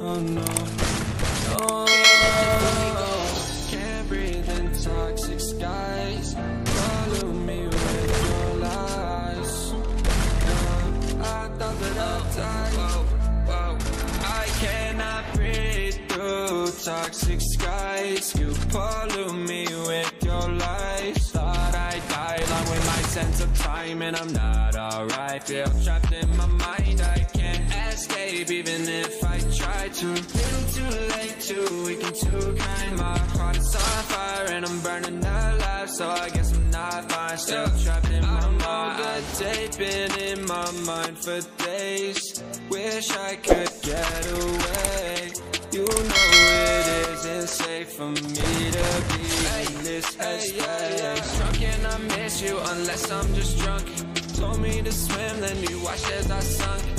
Oh no. No. Can't breathe in toxic skies. Follow me with your lies. Uh, toxic skies. You pollute me with your lies. Thought I'd die along with my sense of time, and I'm not alright. Feel trapped in my mind. I escape even if I try to. Little too late, too weak and too kind. My heart is on fire and I'm burning alive, so I guess I'm not fine. Still trapped in my mind. Good day been in my mind for days. Wish I could get away. You know it isn't safe for me to be in this headspace. Drunk and I miss you unless I'm just drunk. Told me to swim, then you watched as I sunk.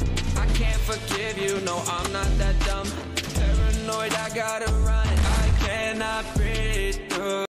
Can't forgive you, no, I'm not that dumb. Paranoid, I gotta run. I cannot breathe through.